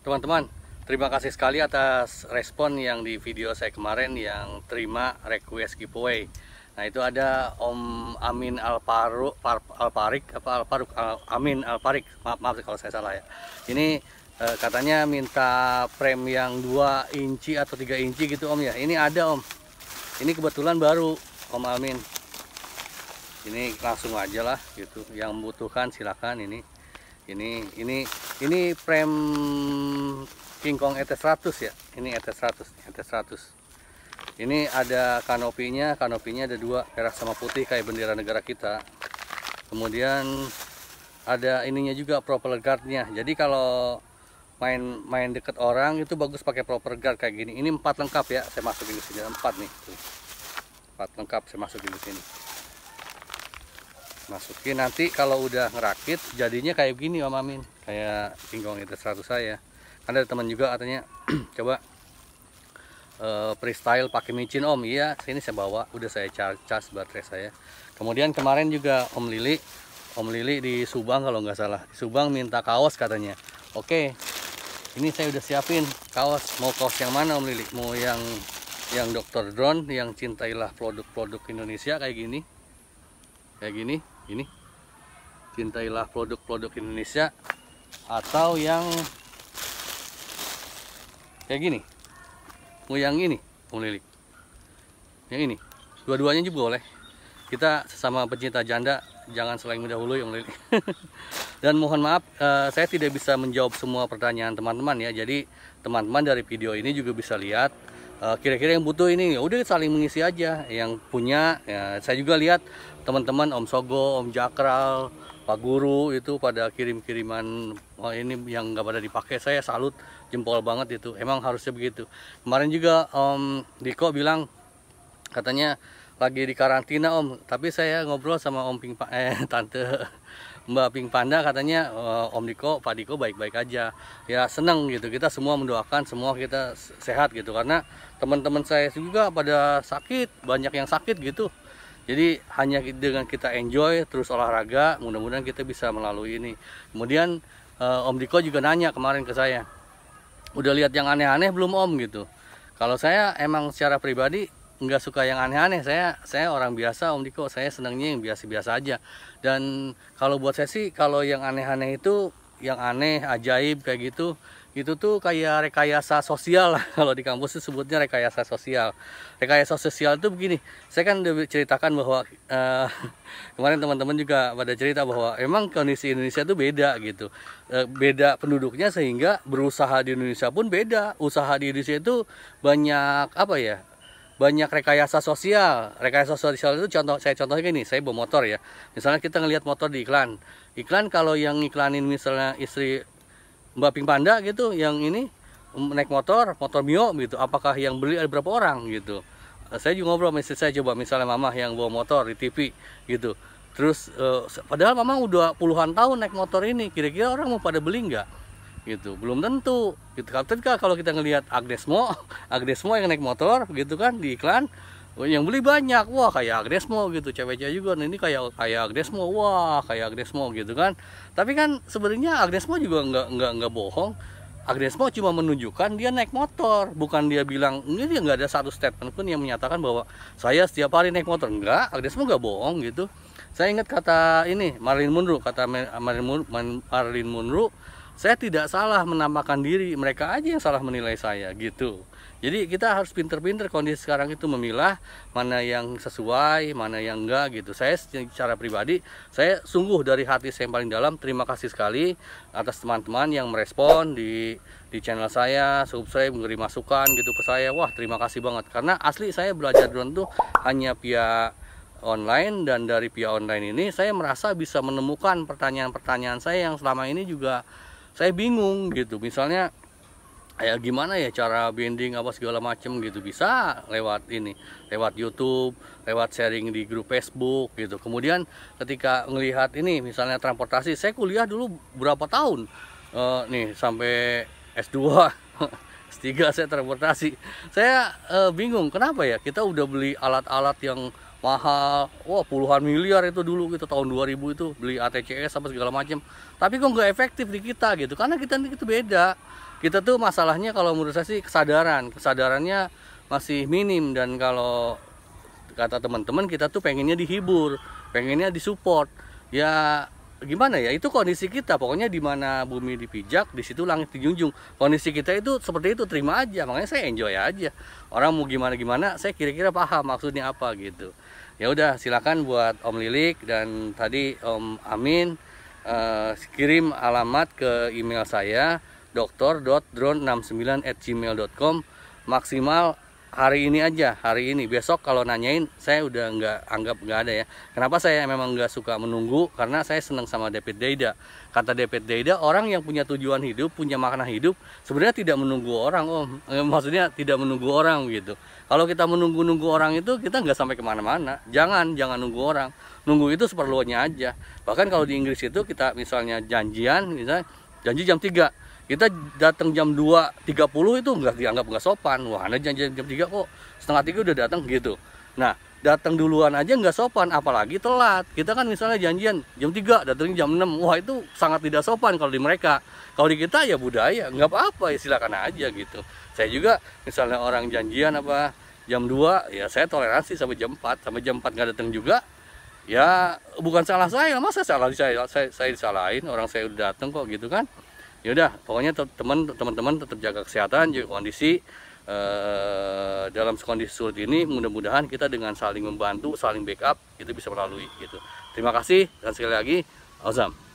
Teman-teman, terima kasih sekali atas respon yang di video saya kemarin yang terima request giveaway. Nah itu ada Om Amin Alparu, Par, Alparik, apa Alparuk, Al, Amin Alparik, maaf, maaf kalau saya salah ya. Ini eh, katanya minta frame yang 2 inci atau 3 inci gitu Om ya. Ini ada Om. Ini kebetulan baru Om Amin. Ini langsung aja lah gitu. Yang membutuhkan silakan ini ini ini ini frame King Kong ET100 ya? Ini ET100 ET100 ini ada kanopinya kanopinya ada dua merah sama putih kayak bendera negara kita. Kemudian ada ininya juga propeller guardnya. Jadi kalau main main deket orang itu bagus pakai propeller guard kayak gini. Ini empat lengkap ya saya masukin di sini. Empat nih empat lengkap saya masukin di sini masukin nanti kalau udah ngerakit jadinya kayak gini Om Amin. Kayak tingkong itu 100 saya. Kan ada teman juga katanya coba uh, freestyle pakai micin Om. Iya sini saya bawa udah saya cas baterai saya. Kemudian kemarin juga Om Lili Om Lili di Subang kalau nggak salah. Subang minta kaos katanya. Oke ini saya udah siapin kaos. Mau kaos yang mana Om Lili? Mau yang yang dokter drone yang cintailah produk-produk Indonesia kayak gini? Kayak gini ini. Cintailah produk-produk Indonesia atau yang kayak gini. Mau yang ini mau lilik yang ini. Dua-duanya juga boleh. Kita sesama pencinta janda jangan selain dahulu yang lilik dan mohon maaf uh, saya tidak bisa menjawab semua pertanyaan teman-teman ya. Jadi teman-teman dari video ini juga bisa lihat eh, kira-kira uh, yang butuh ini ya udah saling mengisi aja. Yang punya ya, saya juga lihat teman-teman Om Sogo, Om Jakral, Pak Guru itu pada kirim-kiriman oh ini yang nggak pada dipakai. Saya salut jempol banget itu. Emang harusnya begitu. Kemarin juga Om Diko bilang katanya lagi di karantina Om. Tapi saya ngobrol sama Om Ping eh tante Mbak Ping Panda katanya oh, Om Diko Pak Diko baik-baik aja. Ya seneng gitu. Kita semua mendoakan semua kita sehat gitu. Karena teman-teman saya juga pada sakit banyak yang sakit gitu. Jadi hanya dengan kita enjoy terus olahraga, mudah-mudahan kita bisa melalui ini. Kemudian uh, Om Diko juga nanya kemarin ke saya, udah lihat yang aneh-aneh belum Om? Gitu. Kalau saya emang secara pribadi nggak suka yang aneh-aneh. Saya saya orang biasa Om Diko, saya senangnya yang biasa-biasa aja. Dan kalau buat saya sih kalau yang aneh-aneh itu yang aneh, ajaib kayak gitu itu tuh kayak rekayasa sosial. Kalau di kampus itu sebutnya rekayasa sosial. Rekayasa sosial itu begini. Saya kan udah ceritakan bahwa uh, kemarin teman-teman juga pada cerita bahwa emang kondisi Indonesia itu beda gitu. Uh, beda penduduknya sehingga berusaha di Indonesia pun beda. Usaha di Indonesia itu banyak apa ya banyak rekayasa sosial rekayasa sosial itu contoh saya contohnya gini saya bawa motor ya misalnya kita ngelihat motor di iklan iklan kalau yang iklanin misalnya istri Mbak Pink Panda gitu yang ini naik motor, motor Mio gitu. Apakah yang beli ada berapa orang gitu? Eh, saya juga ngobrol sama saya coba misalnya mama yang bawa motor di TV gitu. Terus uh, padahal mama udah puluhan tahun naik motor ini, kira-kira orang mau pada beli nggak? Gitu. Belum tentu. Gitu. Ketika kalau kita ngelihat Agnes Mo, Agnes Mo yang naik motor gitu kan di iklan, Oh, yang beli banyak. Wah kayak Agnesmo gitu. Cewek-cewek juga. Nah, ini kayak kayak Agnesmo. Wah kayak Agnesmo gitu kan. Tapi kan sebenarnya Agnesmo juga nggak nggak nggak bohong. Agnesmo cuma menunjukkan dia naik motor. Bukan dia bilang ini dia nggak ada satu statement pun yang menyatakan bahwa saya setiap hari naik motor. Enggak Agnesmo nggak bohong gitu. Saya ingat kata ini Marilyn Monroe. Kata Marilyn Monroe, Marilyn Monroe saya tidak salah menampakkan diri mereka aja yang salah menilai saya gitu jadi kita harus pinter-pinter kondisi sekarang itu memilah mana yang sesuai, mana yang enggak gitu. Saya secara pribadi, saya sungguh dari hati saya yang paling dalam terima kasih sekali atas teman-teman yang merespon di di channel saya, subscribe, memberi masukan gitu ke saya. Wah, terima kasih banget karena asli saya belajar drone tuh hanya via online dan dari via online ini saya merasa bisa menemukan pertanyaan-pertanyaan saya yang selama ini juga saya bingung gitu. Misalnya kayak gimana ya cara bending apa segala macem gitu. Bisa lewat ini lewat YouTube lewat sharing di grup Facebook gitu. Kemudian ketika melihat ini misalnya transportasi saya kuliah dulu berapa tahun? Uh, nih sampai S2 S3 saya transportasi. Saya uh, bingung kenapa ya kita udah beli alat-alat yang mahal wah puluhan miliar itu dulu gitu tahun 2000 itu beli ATCS apa segala macam tapi kok nggak efektif di kita gitu karena kita itu beda. Kita tuh masalahnya kalau menurut saya sih kesadaran kesadarannya masih minim. Dan kalau kata teman-teman kita tuh pengennya dihibur pengennya disupport. Ya gimana ya? Itu kondisi kita. Pokoknya di mana bumi dipijak di situ langit dijunjung. Kondisi kita itu seperti itu terima aja. Makanya saya enjoy aja. Orang mau gimana gimana saya kira-kira paham maksudnya apa gitu. Ya udah silakan buat Om Lilik dan tadi Om Amin uh, kirim alamat ke email saya dokter.drone69@gmail.com maksimal hari ini aja hari ini. Besok kalau nanyain saya udah nggak anggap nggak ada ya. Kenapa saya memang nggak suka menunggu? Karena saya senang sama David Deida. Kata David Deida orang yang punya tujuan hidup punya makna hidup sebenarnya tidak menunggu orang om. Eh, maksudnya tidak menunggu orang gitu. Kalau kita menunggu nunggu orang itu kita nggak sampai ke mana-mana. Jangan jangan nunggu orang. Nunggu itu seperlunya aja. Bahkan kalau di Inggris itu kita misalnya janjian misalnya janji jam 3 kita datang jam 2.30 itu nggak dianggap nggak sopan. Wah anda janji jam 3 kok. Setengah tiga udah datang gitu. Nah datang duluan aja nggak sopan apalagi telat. Kita kan misalnya janjian jam 3 datang jam 6 wah itu sangat tidak sopan kalau di mereka. Kalau di kita ya budaya nggak apa-apa ya silakan aja gitu. Saya juga misalnya orang janjian apa jam 2 ya saya toleransi sampai jam 4 sampai jam 4 nggak datang juga ya bukan salah saya. Masa salah saya? Saya, saya disalahin orang saya udah datang kok gitu kan ya udah pokoknya teman teman tetap jaga kesehatan jaga kondisi eh, dalam kondisi sulit ini mudah-mudahan kita dengan saling membantu saling backup itu bisa melalui gitu. Terima kasih dan sekali lagi Azam